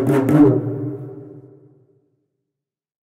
Gugu.